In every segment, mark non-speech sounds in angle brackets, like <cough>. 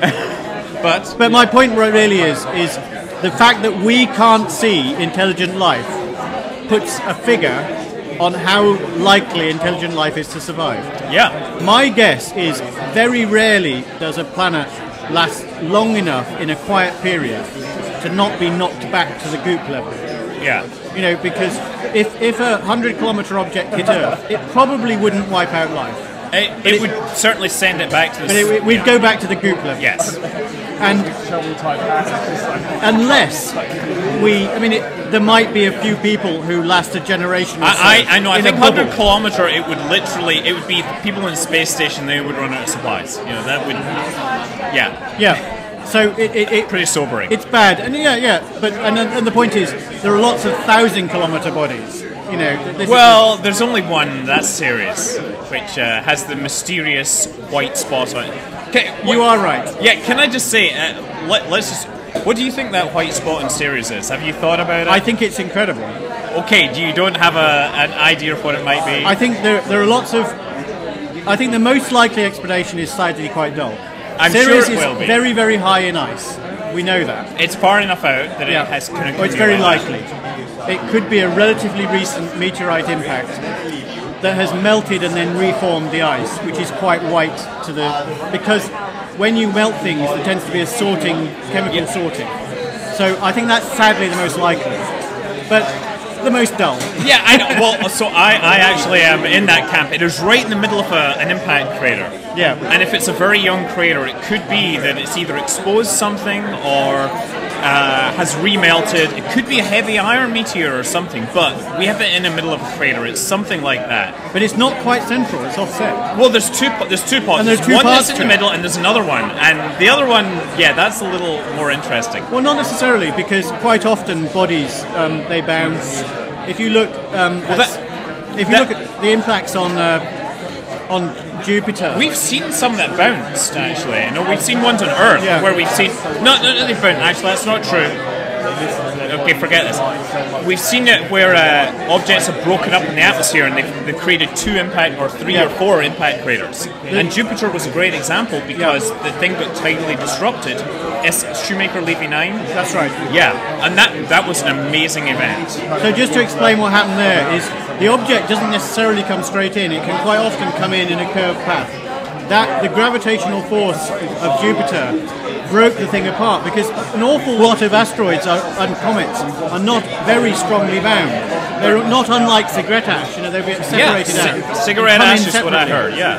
<laughs> but But my point really is is the fact that we can't see intelligent life puts a figure on how likely intelligent life is to survive. yeah, My guess is very rarely does a planet last long enough in a quiet period to not be knocked back to the goop level. yeah. You know, because if, if a 100 kilometer object hit Earth, it probably wouldn't wipe out life. It, it it- would certainly send it back to the. But it, we'd go back to the goop level. Yes. And unless we, I mean, it, there might be a few people who last a generation. Or so I, I, I know. I think 100 kilometer, it would literally, it would be people in the space station. They would run out of supplies. You know, that would, yeah, Yeah. So it, it, it pretty sobering. it's bad, and yeah, yeah. But and, and the point is, there are lots of thousand kilometer bodies. You know. th- this is- well, there's only one that's Ceres, which uh, has the mysterious white spot on it. Okay, you what- are right. Yeah, can I just say, uh, let, let's just. What do you think that white spot in Ceres is? Have you thought about it? I think it's incredible. okay, do you don't have a, an idea of what it might be? I think there there are lots of. I think the most likely explanation is slightly quite dull. I'm Sirius sure it is will be. very very high in ice. We know that. it's far enough out that Yeah. it has it's very likely. It could be a relatively recent meteorite impact that has melted and then reformed the ice, which is quite white to the because when you melt things, there tends to be a sorting chemical sorting. So I think that's sadly the most likely, but the most dull. Yeah, I know. Well, so I, I actually am in that camp. It is right in the middle of a, an impact crater. Yeah. And if it's a very young crater, it could be that it's either exposed something or uh, has remelted. It could be a heavy iron meteor or something, but we have it in the middle of a crater. It's something like that. But it's not quite central; it's offset. Well, there's two. There's two pods. And there's two one that's in the middle, and there's another one. And the other one, yeah, that's a little more interesting. Well, not necessarily, because quite often bodies um, they bounce. If you look, um, at- that- if you that- look at the impacts on uh, on Jupiter, We've seen some that bounced actually. No, we've seen ones on Earth Yeah. where we've seen no, no, no, they bounced. Actually, that's not true. Okay, forget this. We've seen it where uh, objects have broken up in the atmosphere and they've, they've created two impact or three Yeah. or four impact craters. And Jupiter was a great example because the thing got tidally disrupted. Is Shoemaker Levy Nine? that's right. Yeah, and that that was an amazing event. So just to explain what happened there is the object doesn't necessarily come straight in. It can quite often come in in a curved path. That the gravitational force of Jupiter broke the thing apart because an awful lot of asteroids are, and comets are not very strongly bound. They're not unlike cigarette ash. You know, they're Yeah, separated ci- out. cigarette ash is what I heard. Yeah.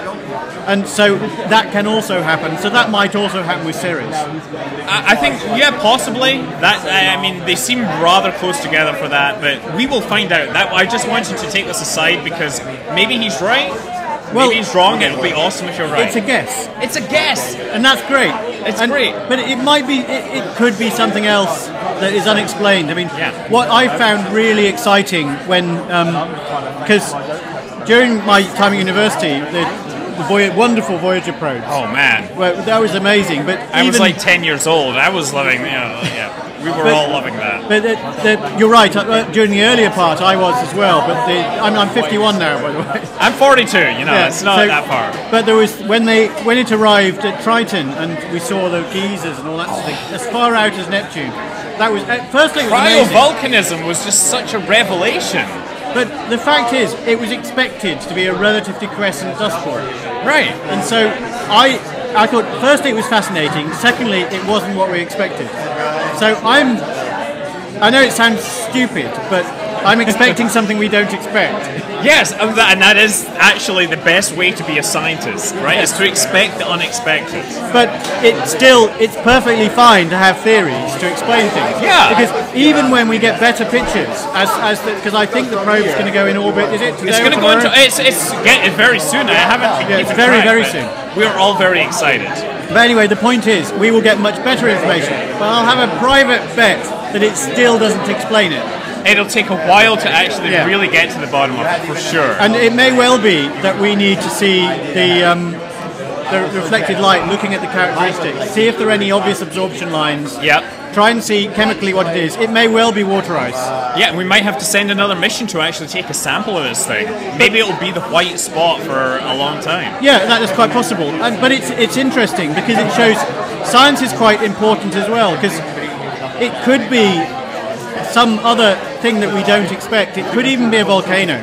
And so that can also happen. So that might also happen with Ceres. I I think, yeah, possibly. That I I mean, they seem rather close together for that, but we will find out. That I just wanted to take this aside because maybe he's right. Well- maybe he's wrong. It would be awesome if you're right. It's a guess, It's a guess. and that's great. It's And- great. but it might be. It, it could be something else that is unexplained. I mean, Yeah. what I found really exciting when, um, because during my time at university, the, the Voy- wonderful Voyager probes. Oh man, Well, that was amazing, but I was even- like ten years old. I was loving, you know, yeah. We were But- all loving that. But the, the, you're right. Uh, during the earlier part, I was as well. But the, I'm, I'm 51 now, by the way. I'm 42. You know, Yeah, it's not so- that far. But there was when they when it arrived at Triton and we saw the geysers and all that sort of thing, as far out as Neptune. That was at firstly it was. Cryovolcanism was just such a revelation. But the fact is, it was expected to be a relatively quiescent dust storm. Right. And so I I thought firstly it was fascinating. Secondly, it wasn't what we expected. So I'm I know it sounds stupid, but I'm expecting something we don't expect. Yes, um, and that, and that is actually the best way to be a scientist, right? Is to expect the unexpected. But it's still it's perfectly fine to have theories to explain things. Yeah. Because even when we get better pictures, as as because I think the probe's going to go in orbit. Is it? Today It's going to go into it's it's getting very soon. I haven't. Yeah, it's very, very soon. We are all very excited. But anyway, the point is, we will get much better information. But I'll have a private bet that it still doesn't explain it. It'll take a while to actually Yeah. really get to the bottom of it, for sure. And it may well be that we need to see the um, the reflected light, looking at the characteristics, see if there are any obvious absorption lines. Yep. Try and see chemically what it is. It may well be water ice. Yeah, we might have to send another mission to actually take a sample of this thing. Maybe it'll be the white spot for a long time. Yeah, that is quite possible. And, but it's it's interesting because it shows science is quite important as well because it could be some other thing that we don't expect. It could even be a volcano,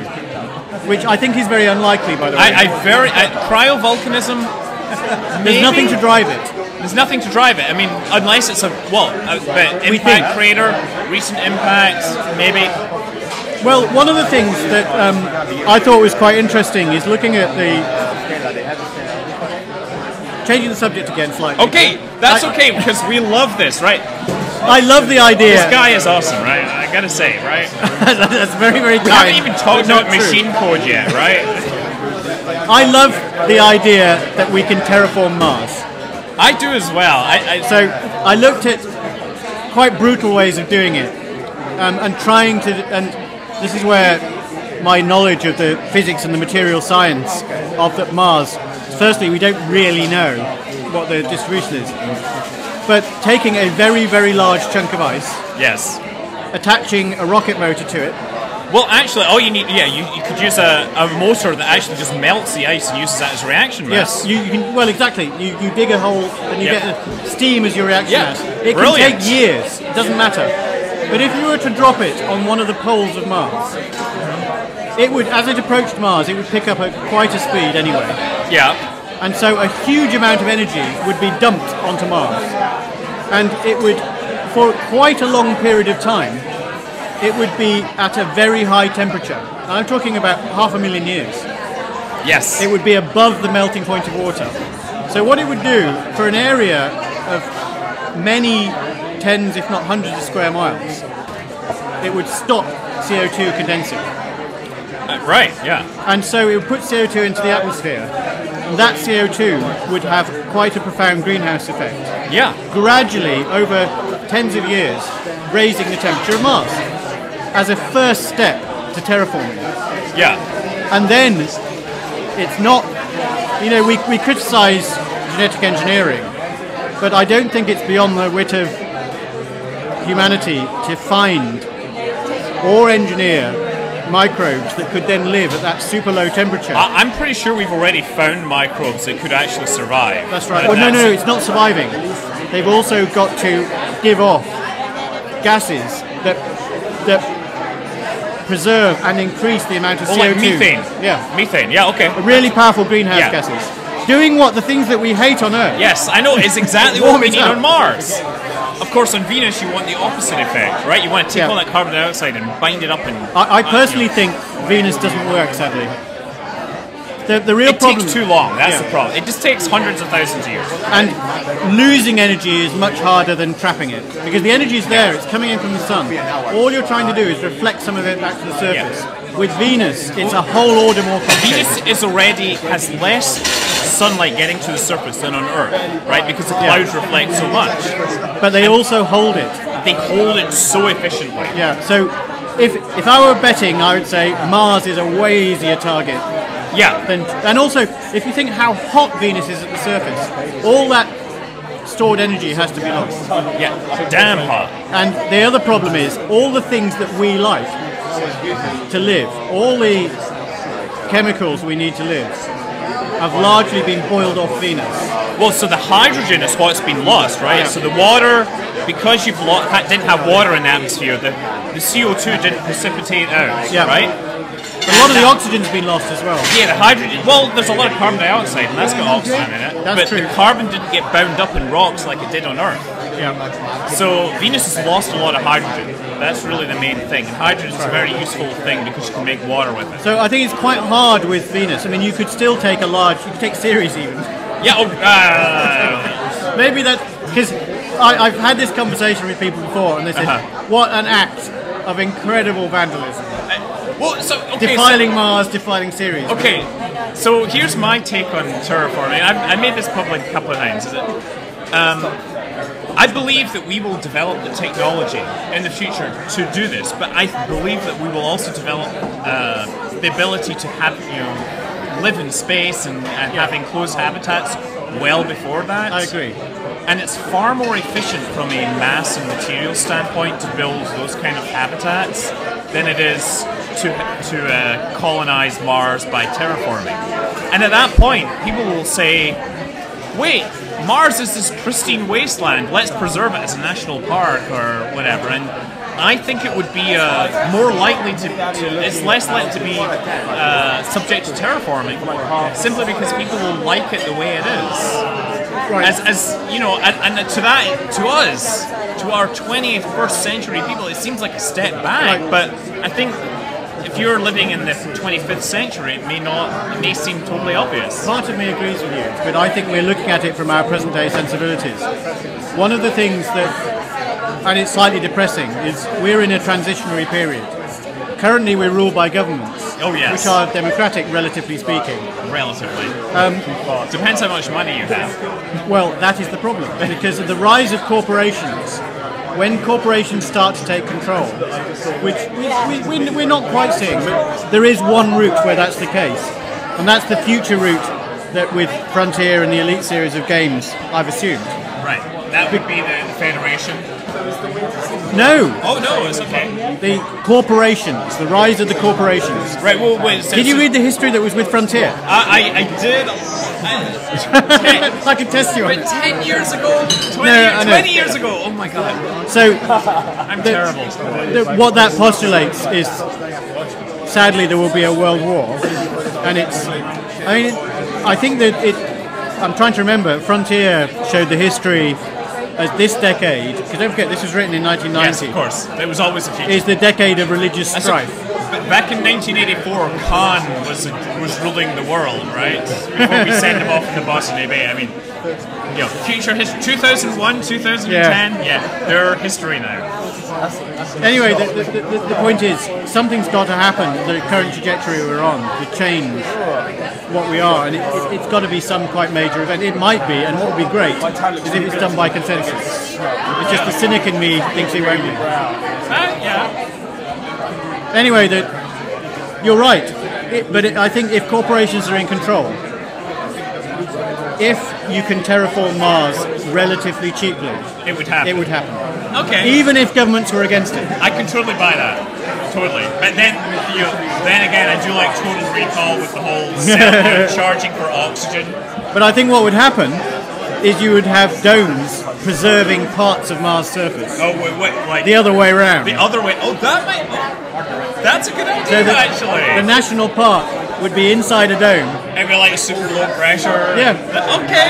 which I think is very unlikely. By the way, I, I very I, cryovolcanism. <laughs> there's nothing to drive it. There's nothing to drive it. I mean, unless it's a well, but impact crater, recent impacts, maybe. Well, one of the things that um, I thought was quite interesting is looking at the changing the subject again slightly. Okay, that's okay because we love this, right? I love the idea. This guy is awesome, right? I gotta say, right? <laughs> That's very, very We kind. haven't even talked about machine code yet, right? I love the idea that we can terraform Mars. I do as well. I, I, So I looked at quite brutal ways of doing it, um, and trying to. And this is where my knowledge of the physics and the material science of the Mars. Firstly, we don't really know what the distribution is, but taking a very, very large chunk of ice, yes. attaching a rocket motor to it, Well, actually, all you need, yeah, you, you could use a, a motor that actually just melts the ice and uses that as reaction mass. Yes, you, you can. Well, exactly. You, you dig a hole and you Yep. get the steam as your reaction Yeah, mass. It brilliant. can take years. It doesn't matter. But if you were to drop it on one of the poles of Mars, it would, as it approached Mars, it would pick up at quite a speed anyway, Yeah. And so a huge amount of energy would be dumped onto Mars, and it would, for quite a long period of time, it would be at a very high temperature. And I'm talking about half a million years Yes. it would be above the melting point of water. So what it would do for an area of many tens, if not hundreds of square miles, it would stop CO2 condensing. Uh, right. Yeah. And so it would put CO2 into the atmosphere. That CO2 would have quite a profound greenhouse effect, Yeah. gradually over tens of years, raising the temperature of Mars as a first step to terraforming. Yeah. And then it's not, you know, we, we criticize genetic engineering, but I don't think it's beyond the wit of humanity to find or engineer microbes that could then live at that super low temperature. I, I'm pretty sure we've already found microbes that could actually survive. That's right. Well, no, no, that's- it's not surviving. They've also got to give off gases that that preserve and increase the amount of Oh, CO2. like methane. Yeah. Methane. Yeah. Okay. A really powerful greenhouse Yeah. gases. Doing what? The things that we hate on Earth. Yes, I know. It's exactly what we need up. on Mars. Of course, on Venus, you want the opposite effect, right? You want to take Yeah. all that carbon dioxide and bind it up and. I, I personally think Venus doesn't work, sadly. The, the real it problem. takes too long. That's Yeah. the problem. It just takes hundreds of thousands of years. And losing energy is much harder than trapping it. Because the energy is there, it's coming in from the sun. All you're trying to do is reflect some of it back to the surface. With Venus, it's a whole order more complicated. Venus is already has less sunlight getting to the surface than on Earth, right? Because the clouds reflect so much. But they also hold it. They hold it so efficiently. Yeah, so if, if I were betting, I would say Mars is a way easier target Yeah. Then, and also, if you think how hot Venus is at the surface, all that stored energy has to be lost. Yeah. Damn hot. And the other problem is, all the things that we like to live, all the chemicals we need to live, have largely been boiled off Venus. Well, so the hydrogen is what's been lost, right? Yeah. So the water, because you've lo- ha- didn't have water in the atmosphere, the, the CO2 didn't precipitate out, Yeah. right? A lot of the oxygen's been lost as well. Yeah, the hydrogen. Well, there's a lot of carbon dioxide, and that's got oxygen in it. That's but true. the carbon didn't get bound up in rocks like it did on Earth. Yeah. So Venus has lost a lot of hydrogen. That's really the main thing. And hydrogen is a very useful thing because you can make water with it. So I think it's quite hard with Venus. I mean, you could still take a large, you could take Ceres even. Yeah. Oh, uh, Maybe that because I've had this conversation with people before, and they said, Uh-huh. "What an act of incredible vandalism! well, so okay. so- Defiling Mars, defiling Ceres." Okay, so here's my take on terraforming. I've, I made this public a couple of times. Is that, um, I believe that we will develop the technology in the future to do this, but I believe that we will also develop uh, the ability to have, you know, live in space and, and have enclosed habitats well before that. I agree. And it's far more efficient from a mass and material standpoint to build those kind of habitats than it is to, to uh, colonize Mars by terraforming. And at that point, people will say, wait, Mars is this pristine wasteland, let's preserve it as a national park or whatever. And I think it would be uh, more likely to, to, it's less likely to be uh, subject to terraforming, simply because people will like it the way it is. Right. As, as you know, and, and to that, to us, to our 21st century people, it seems like a step back. Right. But I think if you're living in the 25th century, it may not, it may seem totally obvious. Part of me agrees with you, but I think we're looking at it from our present day sensibilities. One of the things that, and it's slightly depressing, is we're in a transitionary period. Currently, we're ruled by governments, Oh, yes. which are democratic, relatively speaking. Relatively. Um, Depends how much money you have. Well, that is the problem because of the rise of corporations. When corporations start to take control, which we, we, we, we're not quite seeing, but there is one route where that's the case, and that's the future route that with Frontier and the Elite series of games, I've assumed. That would be the Federation. No, Oh, no, it's okay. the corporations, the rise of the corporations. Right, well, wait. So, Did you so- read the history that was with Frontier? I, I, I did. <laughs> I can test you on But it. 10 years ago? 20, No, I 20 years ago? Oh my god. So, I'm terrible. the, what that postulates is sadly there will be a world war and it's i mean i think that it i'm trying to remember frontier showed the history as this decade because don't forget this was written in 1990. Yes, 1990 of course. It was always a future. is the decade of religious a- strife but back in 1984, Khan was was ruling the world, right? Before we sent him off in the Botany Bay. I mean, know, future history. 2001, 2010. Yeah, they're history now. anyway the, the, the, the point is something's got to happen the current trajectory we're on to change what we are and it, it's got to be some quite major event it might be and what would be great is if it's done by consensus it's just the cynic in me thinks it won't be Uh, yeah. Anyway, that you're right, it, but it, I think if corporations are in control, if you can terraform Mars relatively cheaply, It would happen. it would happen. Okay. Even if governments were against it. I can totally buy that. Totally. But then, you know, then again, I do like Total Recall with the whole <laughs> charging for oxygen. But I think what would happen is you would have domes preserving parts of Mars' surface. Oh, wait, wait, like The other way around. the other way. Oh, that might. Oh, that's a good idea, So the, actually. the national park would be inside a dome, Maybe like super low pressure. Yeah. Okay.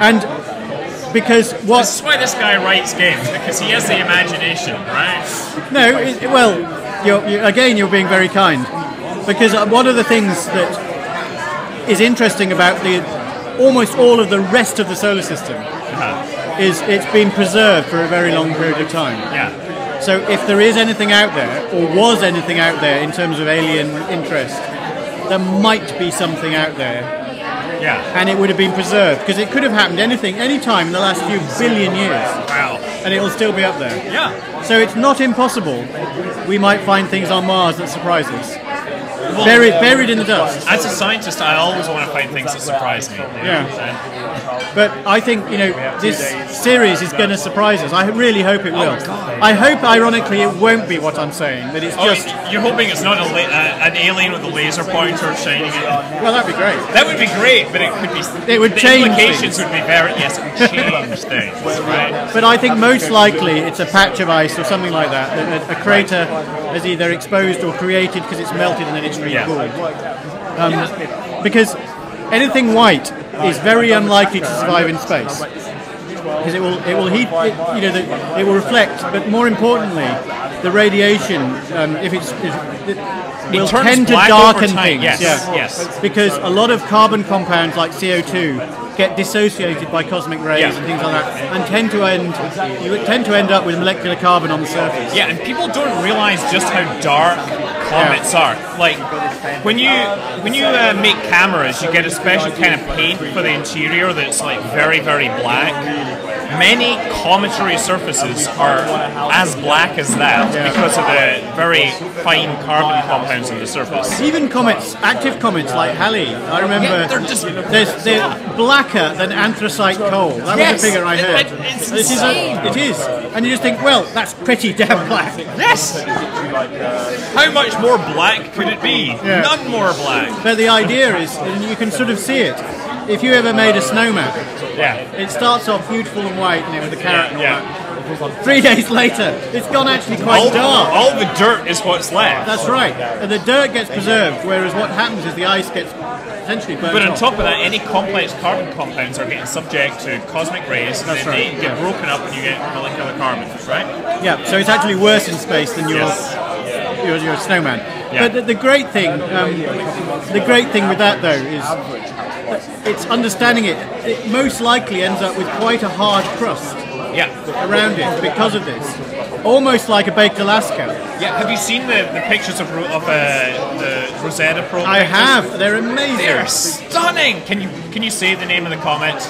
and because what This is why this guy writes games because he has the imagination, right? No, it, well, you're, you again, you're being very kind. Because uh, one of the things that is interesting about the almost all of the rest of the solar system is it's been preserved for a very long period of time. Yeah. So if there is anything out there, or was anything out there in terms of alien interest, there might be something out there, Yeah. and it would have been preserved because it could have happened anything, any time in the last few billion years, Wow. and it will still be up there. Yeah. So it's not impossible. We might find things on Mars that surprise us. Well, Buried, um, buried in the dust. As a scientist, I always want to find things that surprise me. Yeah. And- But I think, you know, this Ceres is going to surprise us. I really hope it will. I hope, ironically, it won't be what I'm saying, that it's Oh, just. you're hoping it's not a la- uh, an alien with a laser pointer shining it. Well, that'd be great. That would be great, but it could be. It would the change implications things. would be very yes, it would change things, right? But I think most likely it's a patch of ice or something like that. that a, a crater is either exposed or created because it's melted and then it's Yeah. recooled. Um, Because anything white is very unlikely to survive in space. Because it will, it will heat, it, you know, the, it will reflect. But more importantly, the radiation, um, if it's, if it will tend to darken things. yes, yeah. yes. Because a lot of carbon compounds like CO2 get dissociated by cosmic rays Yeah. and things like that, and tend to end. You tend to end up with molecular carbon on the surface. Yeah, and people don't realize just how dark comets are. Like when you when you uh, make cameras, you get a special kind of paint for the interior that's like very very black. many cometary surfaces are as black as that because of the very fine carbon compounds on the surface. Even comets, active comets like Halley, I remember Yeah, they're just- there's, they're blacker than anthracite coal. That Yes, was the figure I it- heard. it- it's This is insane. a, it is. And you just think, well, that's pretty damn black. Yes! Uh, how much more black could it be? Yeah. None more black. But the idea is, and you can sort of see it, if you ever made a snowman, Yeah. it starts off beautiful and white, you know, with the carrot and all Yeah. that. Three days later, it's gone actually quite All, dark. all the dirt is what's left. That's right. And the dirt gets preserved, whereas what happens is the ice gets essentially burnt But on off. top of that, any complex carbon compounds are getting subject to cosmic rays, and That's then right, they get yeah. broken up and you get molecular carbon, right? Yeah, so it's actually worse in space than your Yes. Your, a snowman. Yeah. But the, the great thing, um, the great thing with that though is it's understanding it. It most likely ends up with quite a hard crust Yeah. around it because of this, almost like a baked Alaska. Yeah. Have you seen the, the pictures of, of uh, the Rosetta probe? I pictures? have. They're amazing. They're stunning. Can you can you say the name of the comet?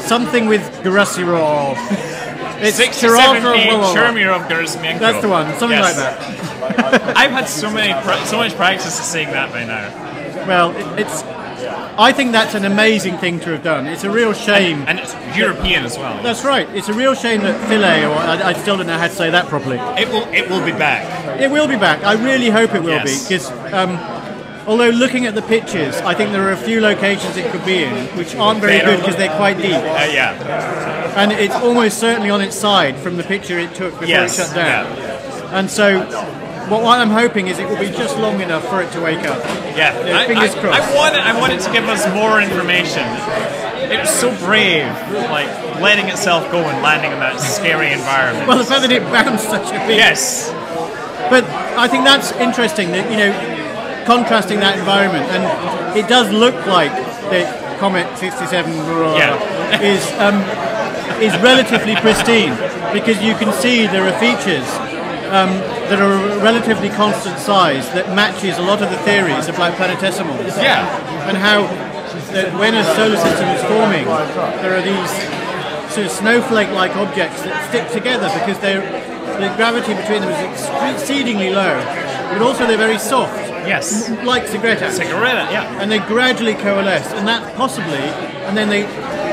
Something with Gerasimirov. <laughs> It's 67 Cherov- Chermirov Gerasimenko. That's the one. Something Yes. like that. <laughs> I've had so many so much practice at saying that by now, Well, it, it's. I think that's an amazing thing to have done. It's a real shame. and it's European as well. That's right. It's a real shame that Philae, or I, I still don't know how to say that properly. It will it will be back. It will be back. I really hope it will Yes. be because, um, although looking at the pictures, I think there are a few locations it could be in which aren't very good because they're quite deep, Uh, yeah. and it's almost certainly on its side from the picture it took before Yes. it shut down. Yeah. And so, what, what I'm hoping is it will be just long enough for it to wake up. Yeah, I, fingers I, crossed. I wanted, I wanted to give us more information. It was so brave, like letting itself go and landing in that scary environment. Well, the fact that it bounced such a big yes, But I think that's interesting that you know, contrasting that environment, and it does look like the Comet 67 Yeah. is um, is relatively pristine because you can see there are features um, that are a relatively constant size that matches a lot of the theories about planetesimals. Yeah. and how that when a solar system is forming, there are these sort of snowflake-like objects that stick together because they're the gravity between them is exceedingly low, but also they're very soft, yes. like cigarette Cigarette, yeah. and they gradually coalesce, and that possibly, and then they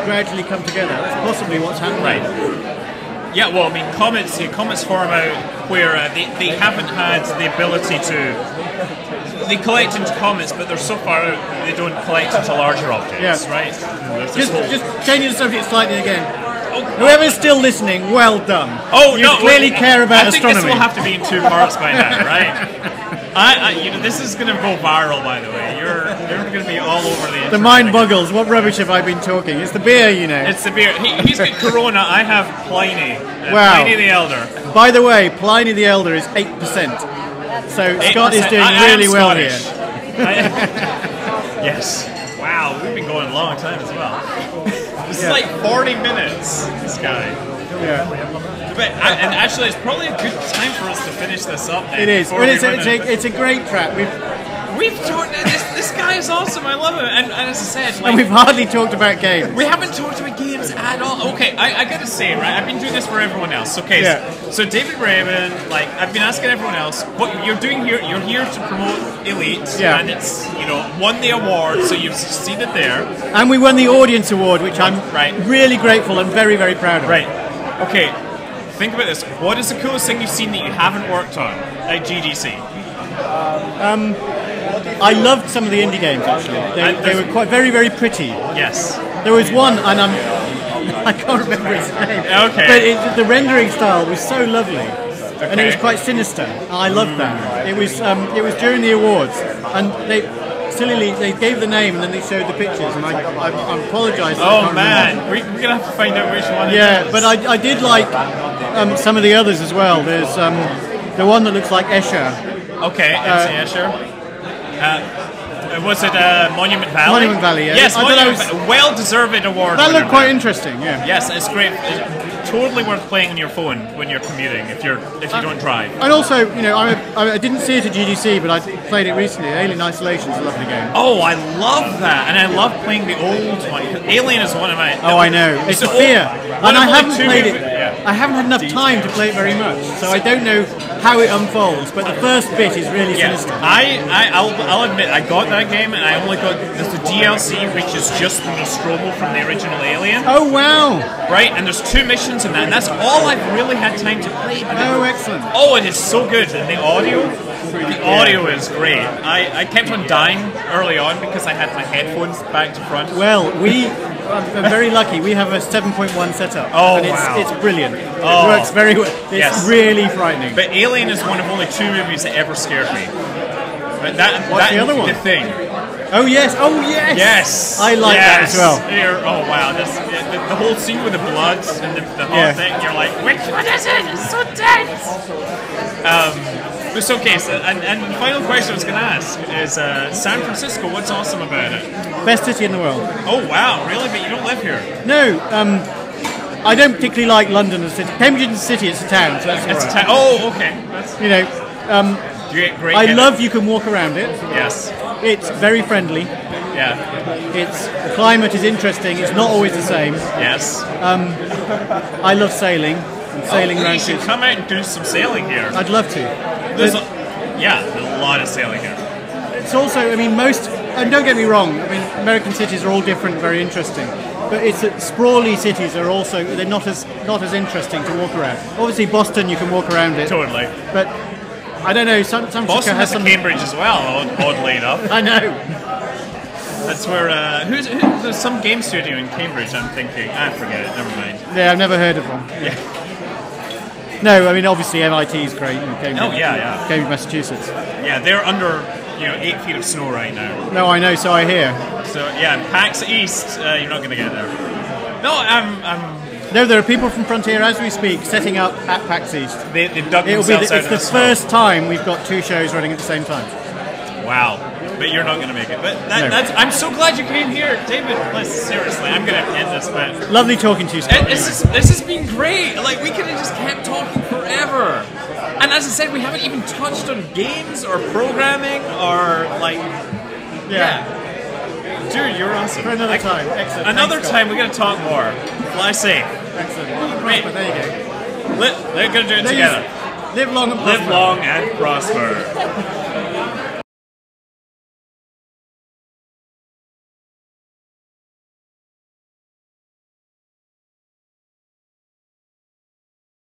gradually come together. That's possibly what's happening. Right. Yeah, well, I mean, comets, the comets form out where uh, they, they haven't had the ability to. They collect into comets, but they're so far out they don't collect into larger objects, Yeah. right? And there's this Just, just changing the subject slightly again. Whoever's still listening, well done. Oh you no! clearly wait, care about I think astronomy. this will have to be in two parts by now, <laughs> right? I, I, you know, this is going to go viral. By the way, you're you're going to be all over the. the mind boggles. What rubbish have I been talking? It's the beer, you know. It's the beer. He, he's got Corona. I have Pliny. Uh, Wow. Pliny the Elder. By the way, Pliny the Elder is eight percent. So Scott is doing I- really well Scottish. here. <laughs> Yes. Wow, we've been going a long time as well. This Yeah. is like 40 minutes. This guy. Yeah, But, uh, and actually, it's probably a good time for us to finish this up. Then, it is. before Well, we it's, a, it's, a, it's a great track. We've, We've talked. This, this guy is awesome. I love him. And, and as I said, like, and we've hardly talked about games. We haven't talked about games at all. Okay, I, I gotta say, right? I've been doing this for everyone else. Okay, Yeah. so, so David Braben, like I've been asking everyone else, what you're doing here? You're here to promote Elite, Yeah. and it's you know won the award, so you've succeeded there. And we won the Audience Award, which I'm Right. really grateful and very, very proud of. Right. Okay. Think about this. What is the coolest thing you've seen that you haven't worked on at GDC? Um, I loved some of the indie games actually. They, they were quite very, very pretty. Yes. There was one, and I'm <laughs> I can't remember its name. Okay. But it, the rendering style was so lovely, and it was quite sinister. I loved that. It was um, it was during the awards, and they sillily they gave the name and then they showed the pictures, and I I, I apologise. Oh man, we, we're gonna have to find out which one. it Yeah, but I, I did like um, some of the others as well. There's um, the one that looks like Escher. Okay, MC Escher. Uh, was it uh, Monument Valley? Monument Valley, yeah. Yes, Monument was- well deserved award. That looked quite interesting. Yeah. Yes, it's great. totally worth playing on your phone when you're commuting if you're if you don't drive. And also, you know, I I didn't see it at GDC, but I played it recently. Alien Isolation is a lovely game. Oh, I love that, and I love playing the old one. Alien is one of my. Oh, I know. It's a fear, and I haven't played it. I haven't had enough time to play it very much, so I don't know how it unfolds. But the first bit is really Yeah, sinister. I, I, I'll, I'll admit, I got that game, and I only got there's the DLC, which is just the Nostromo from the original Alien, Oh wow! right? And there's two missions in that, and that's all I've really had time to play. Oh, excellent. Oh, it is so good, and the audio, the audio is great. I, I kept on dying early on because I had my headphones back to front. Well, we. I'm very lucky. We have a 7.1 setup, Oh, and it's, wow. it's brilliant. It Oh. works very well. It's Yes. really frightening. But Alien is one of only two movies that ever scared me. But that, What's that the other one? The thing. oh yes! Oh yes! Yes. I like that as well. You're- oh wow, this the, the whole scene with the blood and the, the whole Yeah. thing. You're like, which one is it? It's so tense. Um, but it's okay. So, and, and the final question I was going to ask is uh, San Francisco. What's awesome about it? Best city in the world. Oh wow, really? But you don't live here. No, um, I don't particularly like London as a city. Cambridge is a city, it's a town, so that's It's all right. ta- oh okay. That's You know, um, great. Great. I love you can walk around it. Yes. It's very friendly. Yeah. It's the climate is interesting. It's not always the same. Yes. I love sailing and sailing oh, around you should come out and do some sailing here. I'd love to. There's But a, yeah, there's a lot of sailing here. it's also, I mean, most. And don't get me wrong. I mean, American cities are all different, very interesting. But it's that sprawly cities are also they're not as not as interesting to walk around. Obviously, Boston you can walk around it, Totally. but I don't know. San, San Boston has some. Cambridge as well, odd- oddly enough. <laughs> I know. That's where uh, who's who, there's some game studio in Cambridge. I'm thinking. I forget it. Never mind. Yeah, I've never heard of one. Yeah. No, I mean obviously MIT is great in Cambridge. Oh yeah, yeah, Cambridge, Massachusetts. yeah. They're under you know eight feet of snow right now. No, I know, so I hear. So yeah, PAX East, uh, you're not going to get there. No, I'm. I'm No, there are people from Frontier as we speak setting up at PAX East. they, they've dug It'll be themselves the, out it's the the first time we've got two shows running at the same time. Wow. But you're not going to make it. But that, that's, I'm so glad you came here, David. Listen, seriously, I'm going to end this, but Lovely talking to you, Scott. This, is, this has been great. Like we could have just kept talking forever. And as I said, we haven't even touched on games or programming or like, yeah. Dude, you're awesome. For another time. Excellent. Another Thanks, time, we gotta talk more. Fly safe. Excellent. Great. But there you go. Let, they're gonna do it together. Live long and prosper. Live long and prosper.